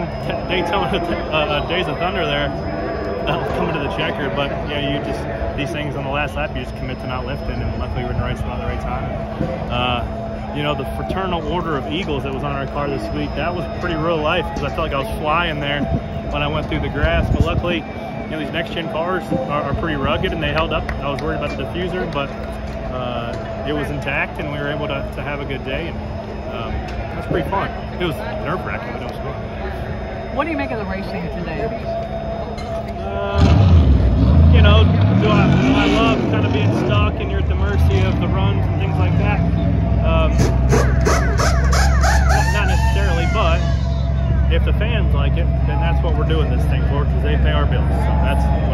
back Daytona uh, uh, Days of Thunder there, uh, coming to the checker. But yeah, you just these things on the last lap, you just commit to not lifting, and luckily we were in the right spot at the right time. Uh, you know, the fraternal order of eagles that was on our car this week, that was pretty real life because I felt like I was flying there when I went through the grass. But luckily, you know, these next gen cars are, are pretty rugged and they held up. I was worried about the diffuser, but uh, it was intact and we were able to, to have a good day. And um, it was pretty fun. It was nerve wracking, what do you make of the racing today? Uh, you know, do I, do I, love kind of being stuck and you're at the mercy of the runs and things like that? Um, not necessarily, but if the fans like it, then that's what we're doing this thing for because they pay our bills. So that's